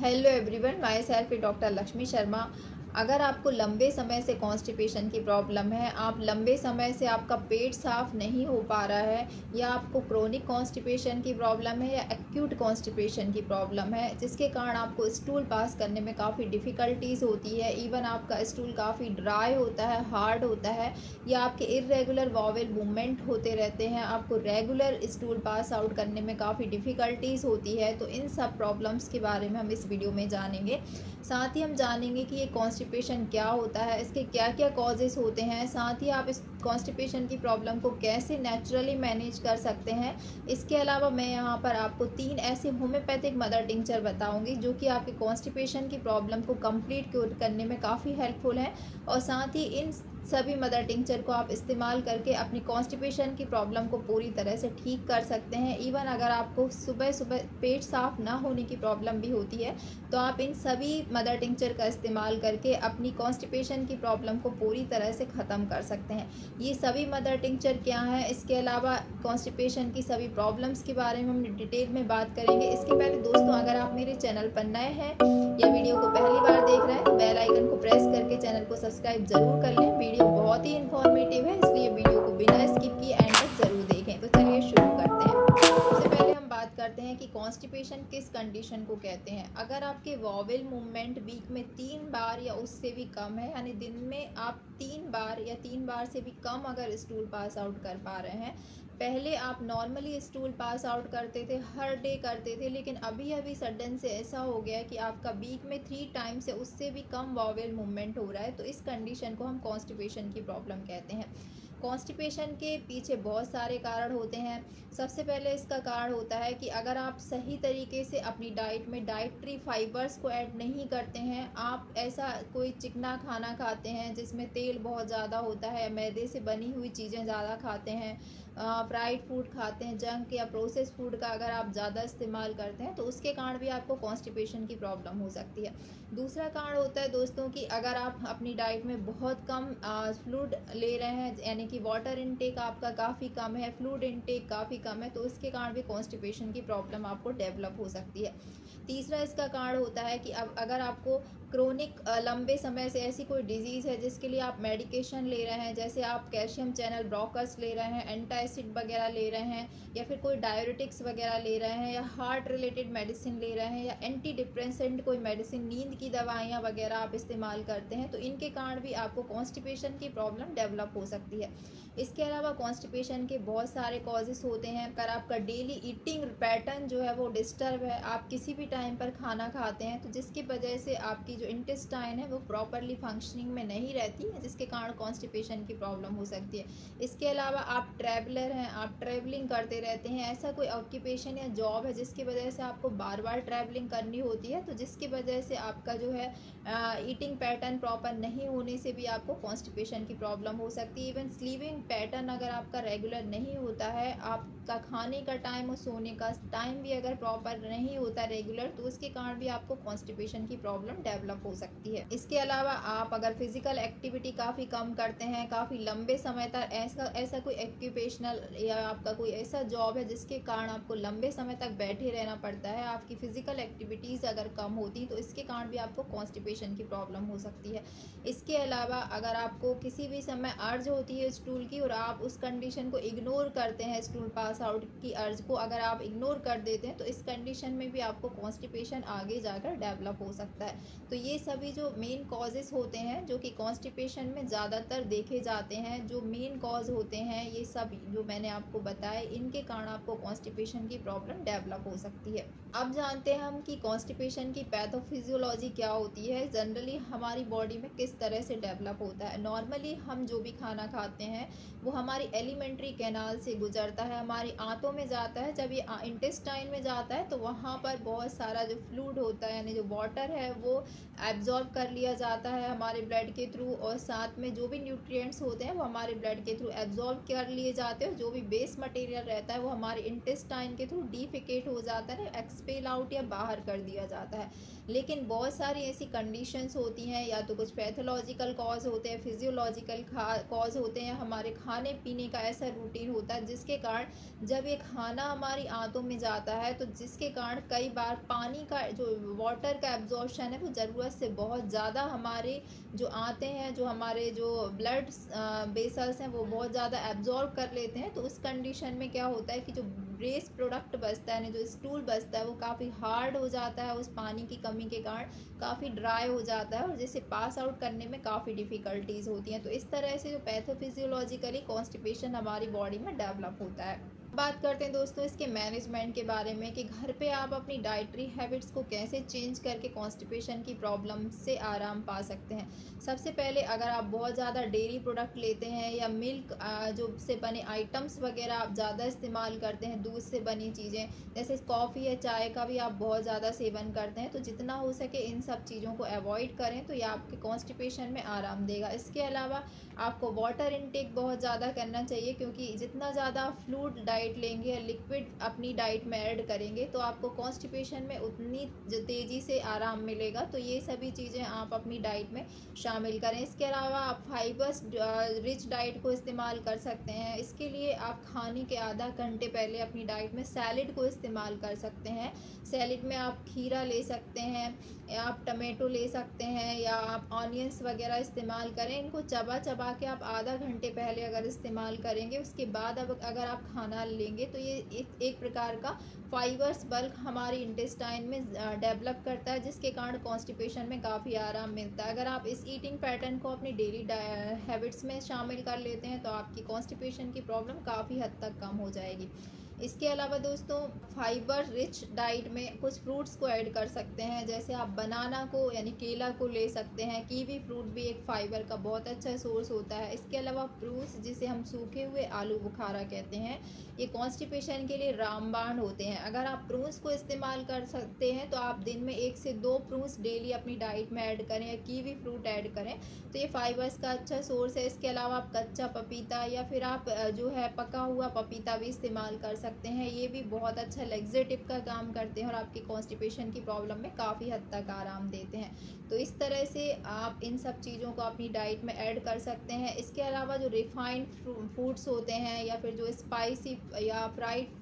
Hello everyone myself doctor Lakshmi Sharma अगर आपको लंबे समय से कॉन्स्टिपेशन की प्रॉब्लम है, आप लंबे समय से आपका पेट साफ़ नहीं हो पा रहा है, या आपको क्रोनिक कॉन्स्टिपेशन की प्रॉब्लम है, या एक्यूट कॉन्स्टिपेशन की प्रॉब्लम है, जिसके कारण आपको स्टूल पास करने में काफ़ी डिफ़िकल्टीज़ होती है इवन आपका स्टूल काफ़ी ड्राई होता है हार्ड होता है, या आपके इरेगुलर वॉवल मूवमेंट होते रहते हैं, आपको रेगुलर स्टूल पास आउट करने में काफ़ी डिफ़िकल्टीज़ होती है तो इन सब प्रॉब्लम्स के बारे में हम इस वीडियो में जानेंगे। साथ ही हम जानेंगे कि ये कॉन्स्टिपेशन क्या होता है, इसके क्या क्या कॉजेज़ होते हैं, साथ ही आप इस कॉन्स्टिपेशन की प्रॉब्लम को कैसे नेचुरली मैनेज कर सकते हैं, इसके अलावा मैं यहाँ पर आपको तीन ऐसे होम्योपैथिक मदर टिंचर बताऊँगी, जो कि आपके कॉन्स्टिपेशन की प्रॉब्लम को कंप्लीट क्योर करने में काफ़ी हेल्पफुल है, और साथ ही इन सभी मदर टिंचर को आप इस्तेमाल करके अपनी कॉन्स्टिपेशन की प्रॉब्लम को पूरी तरह से ठीक कर सकते हैं। इवन अगर आपको सुबह सुबह पेट साफ़ ना होने की प्रॉब्लम भी होती है तो आप इन सभी मदर टिंचर का इस्तेमाल करके अपनी कॉन्स्टिपेशन की प्रॉब्लम को पूरी तरह से ख़त्म कर सकते हैं। ये सभी मदर टिंचर क्या हैं? इसके अलावा कॉन्स्टिपेशन की सभी प्रॉब्लम्स के बारे में हम डिटेल में बात करेंगे। इसके पहले दोस्तों, अगर आप मेरे चैनल पर नए हैं या वीडियो को पहली बार देख रहे हैं तो बेल आइकन को प्रेस करके चैनल को सब्सक्राइब ज़रूर कर लें। वीडियो बहुत ही इन्फॉर्मेटिव है, इसलिए वीडियो को बिना स्किप किए एंड तक ज़रूर देखें। तो चलिए शुरू करते हैं। सबसे पहले हम बात करते हैं कि कॉन्स्टिपेशन किस कंडीशन को कहते हैं। अगर आपके वॉवल मूवमेंट वीक में तीन बार या उससे भी कम है, यानी दिन में आप तीन बार या तीन बार से भी कम अगर स्टूल पास आउट कर पा रहे हैं पहले आप नॉर्मली स्टूल पास आउट करते थे, हर डे करते थे, लेकिन अभी अभी सडन से ऐसा हो गया कि आपका वीक में थ्री टाइम्स से उससे भी कम वॉवेल मूवमेंट हो रहा है तो इस कंडीशन को हम कॉन्स्टिपेशन की प्रॉब्लम कहते हैं। कॉन्स्टिपेशन के पीछे बहुत सारे कारण होते हैं। सबसे पहले इसका कारण होता है कि अगर आप सही तरीके से अपनी डाइट में डाइट्री फाइबर्स को ऐड नहीं करते हैं, आप ऐसा कोई चिकना खाना खाते हैं जिसमें तेल बहुत ज़्यादा होता है, मैदे से बनी हुई चीज़ें ज़्यादा खाते हैं फ्राइड फ़ूड खाते हैं जंक या प्रोसेस फ़ूड का अगर आप ज़्यादा इस्तेमाल करते हैं तो उसके कारण भी आपको कॉन्स्टिपेशन की प्रॉब्लम हो सकती है। दूसरा कारण होता है दोस्तों कि अगर आप अपनी डाइट में बहुत कम फ्लूड ले रहे हैं, यानी कि वाटर इनटेक आपका काफ़ी कम है फ्लूड इनटेक काफ़ी कम है तो उसके कारण भी कॉन्स्टिपेशन की प्रॉब्लम आपको डेवलप हो सकती है। तीसरा इसका कारण होता है कि अब अगर आपको क्रोनिक लंबे समय से ऐसी कोई डिज़ीज़ है जिसके लिए आप मेडिकेशन ले रहे हैं, जैसे आप कैल्शियम चैनल ब्रोकर्स ले रहे हैं एंटाइसिड वगैरह ले रहे हैं, या फिर कोई डायबिटिक्स वगैरह ले रहे हैं, या हार्ट रिलेटेड मेडिसिन ले रहे हैं, या एंटी डिप्रेसेंट कोई मेडिसिन नींद की दवाइयाँ वगैरह आप इस्तेमाल करते हैं तो इनके कारण भी आपको कॉन्स्टिपेशन की प्रॉब्लम डेवलप हो सकती है। इसके अलावा कॉन्स्टिपेशन के बहुत सारे कॉजेस होते हैं। अगर आपका डेली ईटिंग पैटर्न जो है वो डिस्टर्ब है, आप किसी भी टाइम पर खाना खाते हैं तो जिसकी वजह से आपकी जो इंटेस्टाइन है वो प्रॉपरली फंक्शनिंग में नहीं रहती है, जिसके कारण कॉन्स्टिपेशन की प्रॉब्लम हो सकती है। इसके अलावा आप ट्रैवलर हैं, आप ट्रैवलिंग करते रहते हैं, ऐसा कोई ऑक्यूपेशन या जॉब है जिसकी वजह से आपको बार बार ट्रैवलिंग करनी होती है तो जिसकी वजह से आपका जो है ईटिंग पैटर्न प्रॉपर नहीं होने से भी आपको कॉन्स्टिपेशन की प्रॉब्लम हो सकती है। इवन स्लीविंग पैटर्न अगर आपका रेगुलर नहीं होता है, आपका खाने का टाइम और सोने का टाइम भी अगर प्रॉपर नहीं होता रेगुलर तो उसके कारण भी आपको कॉन्स्टिपेशन की प्रॉब्लम डेवलप हो सकती है। इसके अलावा आप अगर फ़िज़िकल एक्टिविटी काफ़ी कम करते हैं, काफ़ी लंबे समय तक, ऐसा ऐसा कोई एक्यूपेशनल या आपका कोई ऐसा जॉब है जिसके कारण आपको लंबे समय तक बैठे रहना पड़ता है, आपकी फ़िज़िकल एक्टिविटीज़ अगर कम होती तो इसके कारण भी आपको कॉन्स्टिपेशन की प्रॉब्लम हो सकती है। इसके अलावा अगर आपको किसी भी समय अर्ज़ होती है स्टूल की और आप उस कंडीशन को इग्नोर करते हैं स्टूल पास आउट की अर्ज़ को, अगर आप इग्नोर कर देते हैं तो इस कंडीशन में भी आपको कॉन्स्टिपेशन आगे जाकर डेवलप हो सकता है। तो ये सभी जो मेन कॉजेस होते हैं, जो कि कॉन्स्टिपेशन में ज़्यादातर देखे जाते हैं, जो मेन कॉज होते हैं, ये सब जो मैंने आपको बताए इनके कारण आपको कॉन्स्टिपेशन की प्रॉब्लम डेवलप हो सकती है। अब जानते हैं हम कि कॉन्स्टिपेशन की पैथोफिजियोलॉजी क्या होती है। जनरली हमारी बॉडी में किस तरह से डेवलप होता है। नॉर्मली हम जो भी खाना खाते हैं वो हमारी एलिमेंट्री कैनाल से गुजरता है, हमारी आंतों में जाता है, जब ये इंटेस्टाइन में जाता है तो वहाँ पर बहुत सारा जो फ्लूड होता है, यानी जो वाटर है, वो एब्जॉर्ब कर लिया जाता है हमारे ब्लड के थ्रू और साथ में जो भी न्यूट्रिएंट्स होते हैं, वो हमारे ब्लड के थ्रू एब्जॉर्ब कर लिए जाते हैं जो भी बेस मटेरियल रहता है, वो हमारे इंटेस्टाइन के थ्रू डिफिकेट हो जाता है, एक्सपेल आउट या बाहर कर दिया जाता है। लेकिन बहुत सारी ऐसी कंडीशंस होती हैं, या तो कुछ पैथोलॉजिकल कॉज होते हैं, फिजियोलॉजिकल कॉज होते हैं हमारे खाने पीने का ऐसा रूटीन होता है, जिसके कारण जब ये खाना हमारी आंतों में जाता है तो जिसके कारण कई बार पानी का जो वाटर का एब्जॉर्शन है, वो ज़रूरत से बहुत ज़्यादा हमारे जो आते हैं, जो हमारे जो ब्लड बेसल्स हैं, वो बहुत ज़्यादा एब्जॉर्ब कर लेते हैं। तो उस कंडीशन में क्या होता है कि जो ब्रेस प्रोडक्ट बचता है जो स्टूल बचता है, वो काफ़ी हार्ड हो जाता है, उस पानी की कमी के कारण काफ़ी ड्राई हो जाता है और जिसे पास आउट करने में काफ़ी डिफ़िकल्टीज़ होती हैं। तो इस तरह से जो पैथोफिजियोलॉजिकली कॉन्स्टिपेशन हमारी बॉडी में डेवलप होता है। बात करते हैं दोस्तों इसके मैनेजमेंट के बारे में कि घर पे आप अपनी डाइटरी हैबिट्स को कैसे चेंज करके कॉन्स्टिपेशन की प्रॉब्लम से आराम पा सकते हैं। सबसे पहले अगर आप बहुत ज़्यादा डेयरी प्रोडक्ट लेते हैं या मिल्क जो से बने आइटम्स वगैरह आप ज़्यादा इस्तेमाल करते हैं, दूध से बनी चीज़ें, जैसे कॉफ़ी या चाय का भी आप बहुत ज़्यादा सेवन करते हैं तो जितना हो सके इन सब चीज़ों को अवॉइड करें तो ये आपके कॉन्स्टिपेशन में आराम देगा। इसके अलावा आपको वाटर इनटेक बहुत ज़्यादा करना चाहिए, क्योंकि जितना ज़्यादा फ्लूड डाइट डाइट लेंगे या लिक्विड अपनी डाइट में ऐड करेंगे तो आपको कॉन्स्टिपेशन में उतनी तेज़ी से आराम मिलेगा। तो ये सभी चीज़ें आप अपनी डाइट में शामिल करें। इसके अलावा आप फाइबर्स रिच डाइट को इस्तेमाल कर सकते हैं। इसके लिए आप खाने के आधा घंटे पहले अपनी डाइट में सैलड को इस्तेमाल कर सकते हैं। सैलड में आप खीरा ले सकते हैं या आप टमाटो ले सकते हैं, या आप ऑनियंस वगैरह इस्तेमाल करें। इनको चबा चबा के आप आधा घंटे पहले अगर इस्तेमाल करेंगे, उसके बाद अब अगर आप खाना लेंगे। तो ये एक, एक प्रकार का फाइबर्स बल्क हमारे इंटेस्टाइन में डेवलप करता है जिसके कारण कॉन्स्टिपेशन में काफ़ी आराम मिलता है। अगर आप इस ईटिंग पैटर्न को अपनी डेली हैबिट्स में शामिल कर लेते हैं तो आपकी कॉन्स्टिपेशन की प्रॉब्लम काफ़ी हद तक कम हो जाएगी। इसके अलावा दोस्तों, फाइबर रिच डाइट में कुछ फ्रूट्स को ऐड कर सकते हैं, जैसे आप बनाना को, यानी केला को ले सकते हैं। कीवी फ्रूट भी एक फाइबर का बहुत अच्छा सोर्स होता है। इसके अलावा फ्रूट्स जिसे हम सूखे हुए आलू बुखारा कहते हैं, ये कॉन्स्टिपेशन के लिए रामबाण होते हैं। अगर आप प्रूस को इस्तेमाल कर सकते हैं तो आप दिन में एक से दो प्रूस डेली अपनी डाइट में ऐड करें या कीवी फ्रूट ऐड करें तो ये फाइबर्स का अच्छा सोर्स है। इसके अलावा आप कच्चा पपीता या फिर आप जो है पका हुआ पपीता भी इस्तेमाल कर सकते सकते हैं। ये भी बहुत अच्छा लेग्जेटिव का काम करते हैं और आपकी कॉन्स्टिपेशन की प्रॉब्लम में काफ़ी हद तक आराम देते हैं। तो इस तरह से आप इन सब चीज़ों को अपनी डाइट में ऐड कर सकते हैं। इसके अलावा जो रिफाइंड फूड्स होते हैं या फिर जो स्पाइसी या फ्राइड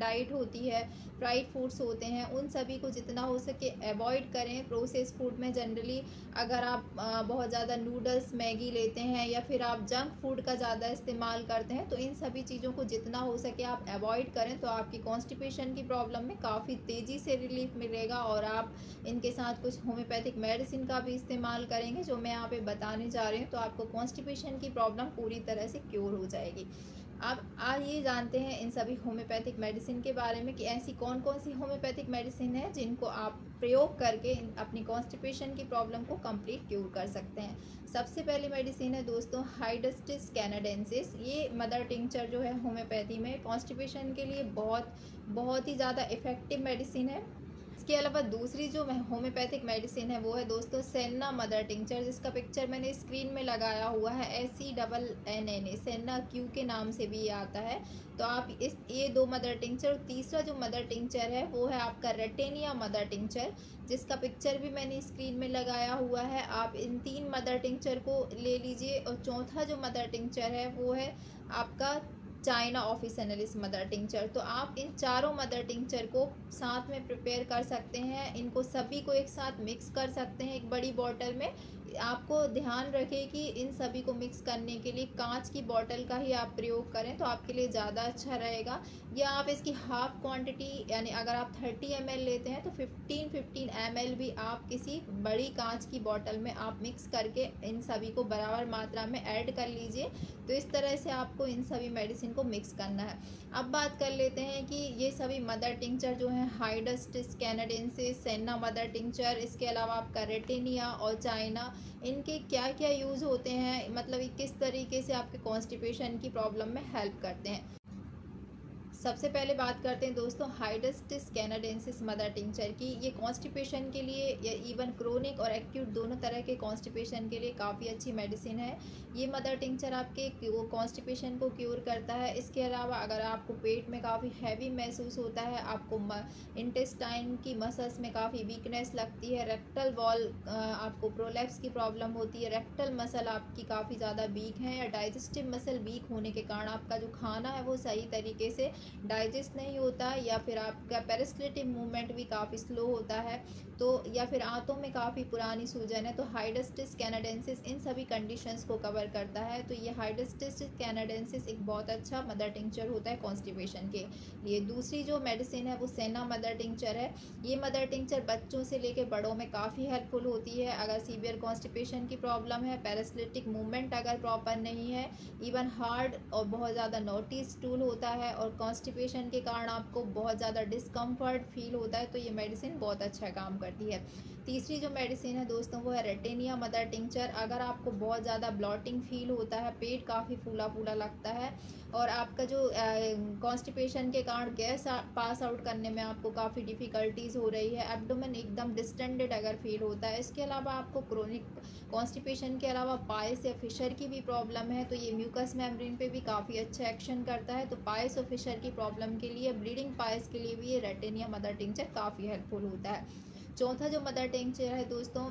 डाइट होती है फ्राइड फूड्स होते हैं, उन सभी को जितना हो सके अवॉइड करें। प्रोसेस फ़ूड में जनरली अगर आप बहुत ज़्यादा नूडल्स मैगी लेते हैं या फिर आप जंक फ़ूड का ज़्यादा इस्तेमाल करते हैं तो इन सभी चीज़ों को जितना हो सके आप अवॉइड करें तो आपकी कॉन्स्टिपेशन की प्रॉब्लम में काफ़ी तेज़ी से रिलीफ मिलेगा और आप इनके साथ कुछ होम्योपैथिक मेडिसिन का भी इस्तेमाल करेंगे, जो मैं यहाँ पे बताने जा रही हूँ तो आपको कॉन्स्टिपेशन की प्रॉब्लम पूरी तरह से क्योर हो जाएगी। अब आज ये जानते हैं इन सभी होम्योपैथिक मेडिसिन के बारे में कि ऐसी कौन कौन सी होम्योपैथिक मेडिसिन है जिनको आप प्रयोग करके अपनी कॉन्स्टिपेशन की प्रॉब्लम को कंप्लीट क्यूर कर सकते हैं। सबसे पहली मेडिसिन है दोस्तों हाइडस्टिस कैनाडेंसिस ये मदर टिंचर जो है होम्योपैथी में कॉन्स्टिपेशन के लिए बहुत बहुत ही ज़्यादा इफ़ेक्टिव मेडिसिन है। इसके अलावा दूसरी जो होम्योपैथिक मेडिसिन है, वो है दोस्तों सेन्ना मदर टिंचर जिसका पिक्चर मैंने स्क्रीन में लगाया हुआ है S C double N N A senna Q के नाम से भी ये आता है। तो आप इस, ये दो मदर टिंचर तीसरा जो मदर टिंचर है, वो है आपका रेटेनिया मदर टिंचर जिसका पिक्चर भी मैंने स्क्रीन में लगाया हुआ है। आप इन तीन मदर टिंचर को ले लीजिए और चौथा जो मदर टिंचर है, वो है आपका china officinalis mother tincture तो आप इन चारों मदर टिंचर को साथ में प्रिपेयर कर सकते हैं। इनको सभी को एक साथ मिक्स कर सकते हैं एक बड़ी बॉटल में। आपको ध्यान रखें कि इन सभी को मिक्स करने के लिए कांच की बॉटल का ही आप प्रयोग करें तो आपके लिए ज़्यादा अच्छा रहेगा। या आप इसकी हाफ़ क्वांटिटी यानी अगर आप थर्टी एम लेते हैं तो फिफ्टीन फिफ्टीन एम भी आप किसी बड़ी कांच की बॉटल में आप मिक्स करके इन सभी को बराबर मात्रा में ऐड कर लीजिए। तो इस तरह से आपको इन सभी मेडिसिन को मिक्स करना है। अब बात कर लेते हैं कि ये सभी मदर टिंचर जो है हाइडस्टिस कैनेडेंसिस सेना मदर टिंचर इसके अलावा आपका रेटिनिया और चाइना इनके क्या क्या यूज़ होते हैं? मतलब किस तरीके से आपके कॉन्स्टिपेशन की प्रॉब्लम में हेल्प करते हैं? सबसे पहले बात करते हैं दोस्तों हाइडस्टिस कैनाडेंसिस मदर टिंचर की। ये कॉन्स्टिपेशन के लिए या इवन क्रोनिक और एक्यूट दोनों तरह के कॉन्स्टिपेशन के लिए काफ़ी अच्छी मेडिसिन है। ये मदर टिंचर आपके वो कॉन्स्टिपेशन को क्योर करता है। इसके अलावा अगर आपको पेट में काफ़ी हैवी महसूस होता है, आपको इंटेस्टाइन की मसल्स में काफ़ी वीकनेस लगती है रेक्टल वॉल आपको प्रोलेप्स की प्रॉब्लम होती है रेक्टल मसल आपकी काफ़ी ज़्यादा वीक है या डाइजेस्टिव मसल वीक होने के कारण आपका जो खाना है वो सही तरीके से डाइजेस्ट नहीं होता या फिर आपका पेरिस्लेटिव मूवमेंट भी काफ़ी स्लो होता है तो या फिर आंतों में काफ़ी पुरानी सूजन है तो हाइडस्टिस कैनाडेंसिस इन सभी कंडीशंस को कवर करता है। तो ये हाइडस्टिस कैनाडेंसिस एक बहुत अच्छा मदर टिंचर होता है कॉन्स्टिपेशन के लिए। दूसरी जो मेडिसिन है, वो सेना मदर टिंचर है। ये मदर टिंचर बच्चों से लेकर बड़ों में काफ़ी हेल्पफुल होती है। अगर सीवियर कॉन्स्टिपेशन की प्रॉब्लम है पैरास्लिटिक मूवमेंट अगर प्रॉपर नहीं है इवन हार्ड और बहुत ज़्यादा नोटिस टूल होता है और कॉन्स्टिपेशन के कारण आपको बहुत ज़्यादा डिस्कम्फर्ट फील होता है तो ये मेडिसिन बहुत अच्छा काम करती है। तीसरी जो मेडिसिन है दोस्तों, वो है रेटेनिया मदर टिंचर अगर आपको बहुत ज़्यादा ब्लॉटिंग फील होता है, पेट काफ़ी फूला फूला लगता है, और आपका जो कॉन्स्टिपेशन के कारण गैस पास आउट करने में आपको काफ़ी डिफ़िकल्टीज़ हो रही है एब्डोमेन एकदम डिस्टेंडेड अगर फील होता है। इसके अलावा आपको क्रोनिक कॉन्स्टिपेशन के अलावा पाइस या फिशर की भी प्रॉब्लम है तो ये म्यूकस मेम्ब्रेन पे भी काफ़ी अच्छा एक्शन करता है। तो पायस और फिशर की प्रॉब्लम के लिए ब्लीडिंग पायस के लिए भी ये रेटेनिया मदर टिंचर काफ़ी हेल्पफुल होता है। चौथा जो मदर टिंचर है दोस्तों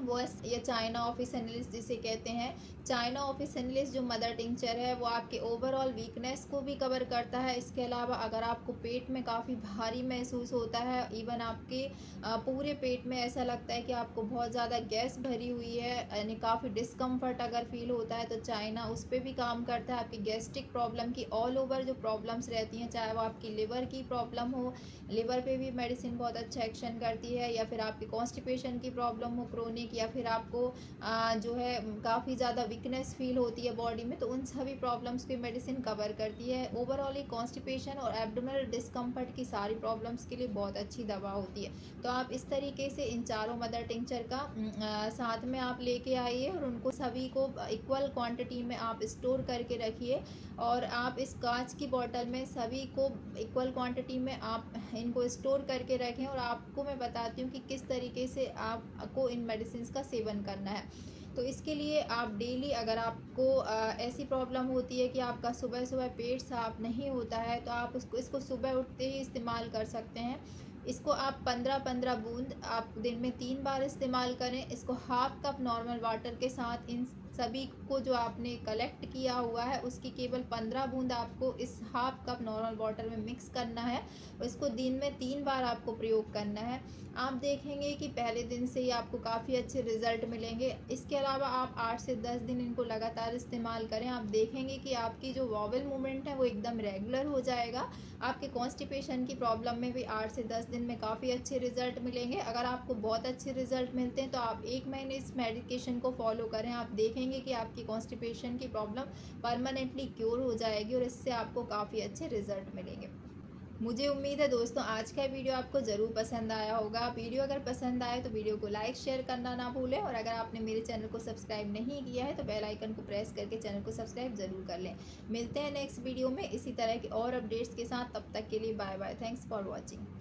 वो ये चाइना ऑफ़िस एनलिस्ट जिसे कहते हैं। चाइना ऑफ़िस एनलिस्ट जो मदर टिंचर है, वो आपके ओवरऑल वीकनेस को भी कवर करता है। इसके अलावा अगर आपको पेट में काफ़ी भारी महसूस होता है इवन आपके पूरे पेट में ऐसा लगता है कि आपको बहुत ज़्यादा गैस भरी हुई है, यानी काफ़ी डिस्कम्फर्ट अगर फील होता है तो चाइना उस पर भी काम करता है। आपकी गैस्ट्रिक प्रॉब्लम की ऑल ओवर जो प्रॉब्लम्स रहती हैं, चाहे वो आपकी लिवर की प्रॉब्लम हो लिवर पर भी मेडिसिन बहुत अच्छा एक्शन करती है, या फिर आपकी कॉन्स्टिपेशन की प्रॉब्लम हो क्रोनिक या फिर आपको जो है काफ़ी ज़्यादा वीकनेस फील होती है बॉडी में तो उन सभी प्रॉब्लम्स की मेडिसिन कवर करती है। ओवरऑल ये कॉन्स्टिपेशन और एब्डोमिनल डिस्कम्फर्ट की सारी प्रॉब्लम्स के लिए बहुत अच्छी दवा होती है। तो आप इस तरीके से इन चारों मदर टिंचर का आ, साथ में आप लेके आइए और उनको सभी को इक्वल क्वांटिटी में आप स्टोर करके रखिए और आप इस कांच की बॉटल में सभी को इक्वल क्वांटिटी में आप इनको स्टोर करके रखें और आपको मैं बताती हूँ कि किस तरीके से आपको इन मेडिसिन का सेवन करना है। तो इसके लिए आप डेली अगर आपको ऐसी प्रॉब्लम होती है कि आपका सुबह सुबह पेट साफ़ नहीं होता है तो आप उसको, इसको सुबह उठते ही इस्तेमाल कर सकते हैं। इसको आप पंद्रह पंद्रह बूंद, आप दिन में तीन बार इस्तेमाल करें। इसको हाफ़ कप नॉर्मल वाटर के साथ इन सभी को जो आपने कलेक्ट किया हुआ है, उसकी केवल पंद्रह बूंद आपको इस हाफ़ कप नॉर्मल वाटर में मिक्स करना है। इसको दिन में तीन बार आपको प्रयोग करना है। आप देखेंगे कि पहले दिन से ही आपको काफ़ी अच्छे रिज़ल्ट मिलेंगे। इसके अलावा आप आठ से दस दिन इनको लगातार इस्तेमाल करें। आप देखेंगे कि आपकी जो वॉवल मूवमेंट है, वो एकदम रेगुलर हो जाएगा। आपके कॉन्स्टिपेशन की प्रॉब्लम में भी आठ से दस दिन में काफ़ी अच्छे रिज़ल्ट मिलेंगे। अगर आपको बहुत अच्छे रिज़ल्ट मिलते हैं तो आप एक महीने इस मेडिकेशन को फॉलो करें। आप देखेंगे कि आपकी कॉन्स्टिपेशन की प्रॉब्लम परमानेंटली क्योर हो जाएगी और इससे आपको काफ़ी अच्छे रिज़ल्ट मिलेंगे। मुझे उम्मीद है दोस्तों, आज का वीडियो आपको ज़रूर पसंद आया होगा। वीडियो अगर पसंद आए तो वीडियो को लाइक शेयर करना ना भूलें और अगर आपने मेरे चैनल को सब्सक्राइब नहीं किया है तो बेल आइकन को प्रेस करके चैनल को सब्सक्राइब ज़रूर कर लें। मिलते हैं नेक्स्ट वीडियो में। इसी तरह के और अपडेट्स के साथ, तब तक के लिए bye bye thanks for watching